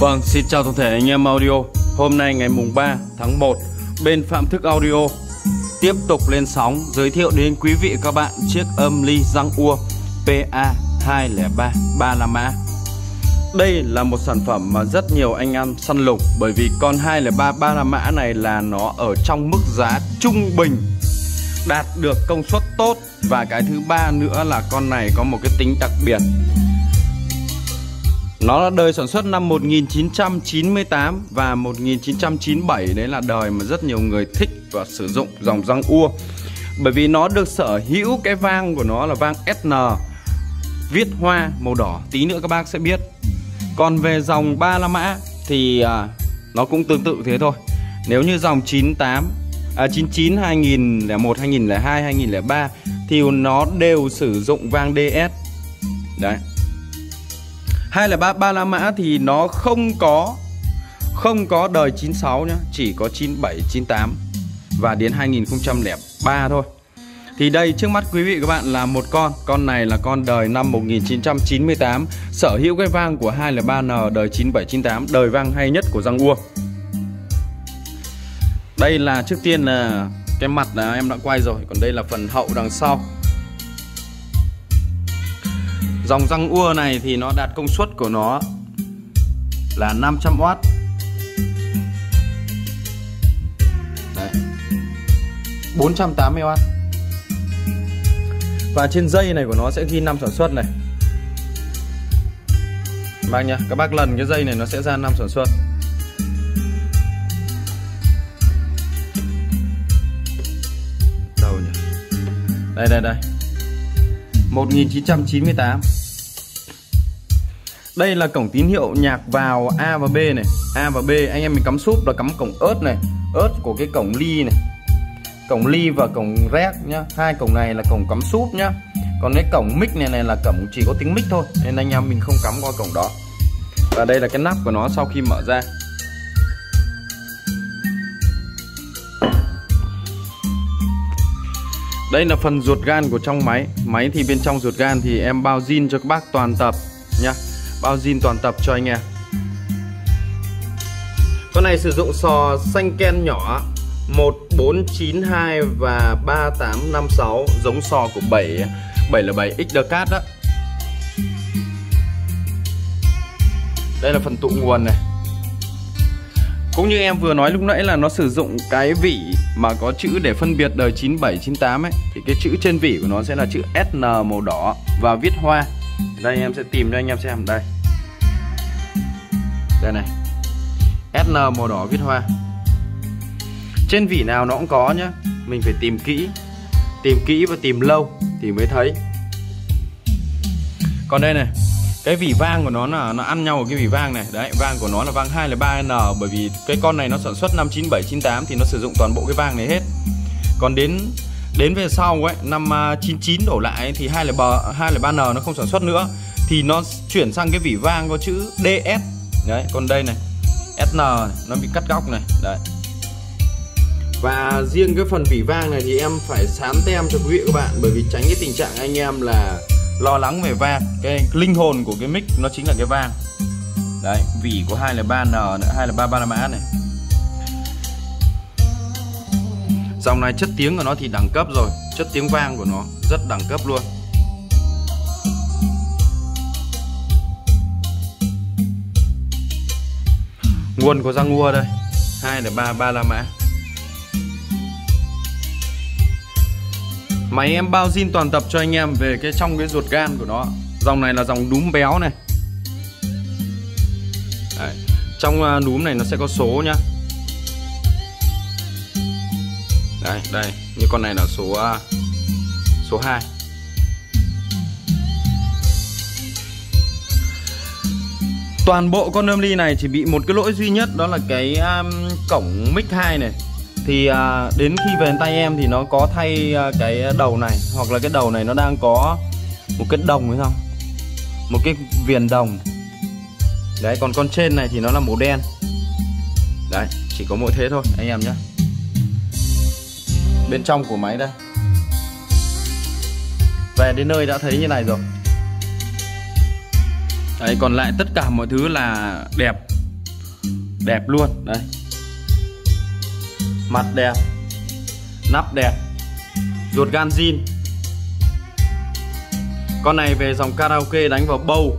Vâng, xin chào toàn thể anh em audio. Hôm nay ngày mùng 3 tháng 1 Bên Phạm Thức Audio Tiếp tục lên sóng giới thiệu đến quý vị các bạn Chiếc âm ly răng ua PA203 3 la mã. Đây là một sản phẩm mà rất nhiều anh em săn lùng Bởi vì con 203 3 la mã này là nó ở trong mức giá trung bình Đạt được công suất tốt. Và cái thứ ba nữa là con này có một cái tính đặc biệt nó là đời sản xuất năm 1998 và 1997 Đấy là đời mà rất nhiều người thích và sử dụng dòng răng ua. Bởi vì nó được sở hữu cái vang của nó là vang SN Viết hoa màu đỏ. Tí nữa các bác sẽ biết. Còn về dòng ba la mã thì à, nó cũng tương tự thế thôi. Nếu như dòng 98 à, 99, 2001, 2002, 2003 Thì nó đều sử dụng vang DS Đấy hay là ba ba la mã thì nó không có không có đời 96 nhá, chỉ có 97, 98 và đến 2003 thôi. Thì đây trước mắt quý vị các bạn là một con Con này là con đời năm 1998 Sở hữu cái vang của 203N đời 9798 Đời vang hay nhất của răng uông Đây là trước tiên là cái mặt là em đã quay rồi Còn đây là phần hậu đằng sau. Dòng răng ua này thì nó đạt công suất của nó là 500W Đấy. 480W Và trên dây này của nó sẽ ghi năm sản xuất này. Các bác nhá, các bác lần cái dây này nó sẽ ra năm sản xuất. Đâu nhỉ? Đây đây đây. 1998 đây là cổng tín hiệu nhạc vào A và B này. A và B, anh em mình cắm súp là cắm cổng ớt này, ớt của cái cổng ly này. Cổng ly và cổng rec nhá, hai cổng này là cổng cắm súp nhá. Còn cái cổng mic này này là cổng chỉ có tiếng mic thôi, nên anh em mình không cắm qua cổng đó. Và đây là cái nắp của nó sau khi mở ra. Đây là phần ruột gan của trong máy. Máy thì bên trong ruột gan thì em bao zin cho các bác toàn tập, nhá. Bao zin toàn tập cho anh em. Con này sử dụng sò xanh ken nhỏ 1492 và 3856 Giống sò của 7 707 XDCAT đó. Đây là phần tụ nguồn này cũng như em vừa nói lúc nãy là nó sử dụng cái vỉ mà có chữ để phân biệt đời 97, 98 ấy Thì cái chữ trên vỉ của nó sẽ là chữ SN màu đỏ và viết hoa. Đây em sẽ tìm cho anh em xem. Đây. Đây này. SN màu đỏ viết hoa. Trên vỉ nào nó cũng có nhá. Mình phải tìm kỹ Tìm kỹ và tìm lâu thì mới thấy. Còn đây này cái vỉ vang của nó là nó ăn nhau ở cái vỉ vang này. Đấy, vang của nó là vang 2 là 3 n, bởi vì cái con này nó sản xuất năm 97 98 thì nó sử dụng toàn bộ cái vang này hết. Còn đến đến về sau ấy, năm à, 99 đổ lại thì hai là bờ hai là 3 n nó không sản xuất nữa. Thì nó chuyển sang cái vỉ vang có chữ ds đấy, còn đây này sn nó bị cắt góc này. Đấy. Và riêng cái phần vỉ vang này thì em phải sán tem cho quý vị các bạn, bởi vì tránh cái tình trạng anh em là lo lắng về vang cái linh hồn của cái mic nó chính là cái vang đấy vỉ của hai là ba n nữa, hai là ba ba la mã này. Dòng này chất tiếng của nó thì đẳng cấp rồi, chất tiếng vang của nó rất đẳng cấp luôn. Nguồn của răng ngua đây. Hai là ba ba la mã. Máy em bao zin toàn tập cho anh em về cái trong cái ruột gan của nó. Dòng này là dòng núm béo này. Đấy. Trong à, núm này nó sẽ có số nhá. Đây, đây. Như con này là số à, số 2 Toàn bộ con âm ly này chỉ bị một cái lỗi duy nhất Đó là cái um, cổng mic 2 này thì à, đến khi về tay em thì nó có thay à, cái đầu này hoặc là cái đầu này nó đang có một cái đồng hay không? Một cái viền đồng. Đấy còn con trên này thì nó là màu đen. Đấy chỉ có mỗi thế thôi anh em nhé. Bên trong của máy đây. Về đến nơi đã thấy như này rồi. Đấy còn lại tất cả mọi thứ là đẹp. Đẹp luôn Đây Mặt đẹp. Nắp đẹp. Ruột gan zin. Con này về dòng karaoke đánh vào bầu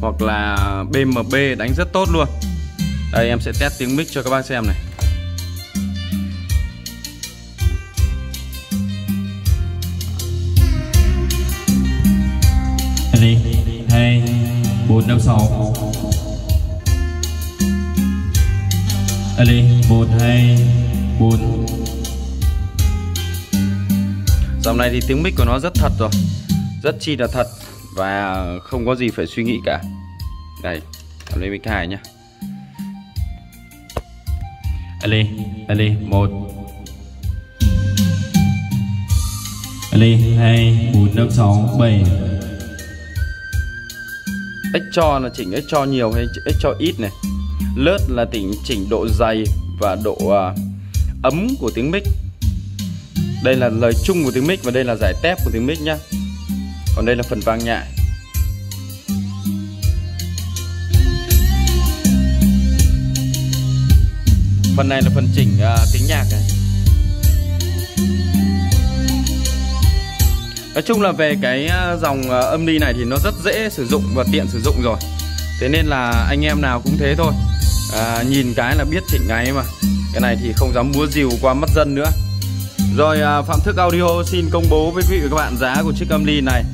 Hoặc là BMB đánh rất tốt luôn. Đây, em sẽ test tiếng mic cho các bác xem này. Đi hai, bốn, năm, sáu. Ali bốn hai bốn Dòng này thì tiếng mic của nó rất thật rồi Rất chi là thật Và không có gì phải suy nghĩ cả. Đây Làm lên mic 2 nhá. Ali Ali một. Ali hai bốn năm sáu bảy. Ếch cho là chỉnh ếch cho nhiều hay ếch cho ít này? Lớt là chỉnh chỉnh độ dày và độ uh, ấm của tiếng mic. Đây là lời chung của tiếng mic và đây là giải tép của tiếng mic nhá. Còn đây là phần vang nhại. Phần này là phần chỉnh uh, tiếng nhạc này. Nói chung là về cái à, dòng à, âm ly này thì nó rất dễ sử dụng và tiện sử dụng rồi. Thế nên là anh em nào cũng thế thôi à, Nhìn cái là biết chỉnh ngay mà. Cái này thì không dám múa dìu qua mắt dân nữa. Rồi à, Phạm Thức Audio xin công bố với quý vị và các bạn giá của chiếc âm ly này.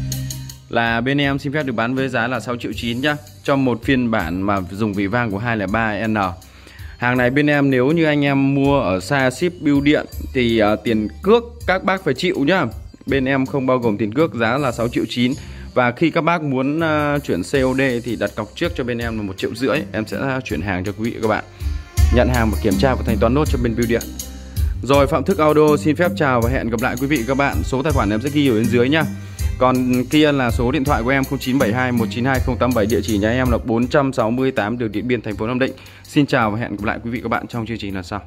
Là bên em xin phép được bán với giá là 6 triệu 9 nhá Cho một phiên bản mà dùng vị vang của 203N Hàng này bên em nếu như anh em mua ở xa ship bưu điện Thì uh, tiền cước các bác phải chịu nhá. Bên em không bao gồm tiền cước giá là 6 triệu 9 và khi các bác muốn uh, chuyển COD thì đặt cọc trước cho bên em là một triệu rưỡi. Em sẽ chuyển hàng cho quý vị và các bạn. Nhận hàng và kiểm tra và thanh toán nốt cho bên bưu điện. Rồi Phạm Thức Audio xin phép chào và hẹn gặp lại quý vị và các bạn. Số tài khoản em sẽ ghi ở bên dưới nhá. Còn kia là số điện thoại của em 0972 192 087 địa chỉ nhà em là 468 đường Điện Biên thành phố Nam Định. Xin chào và hẹn gặp lại quý vị và các bạn trong chương trình lần sau.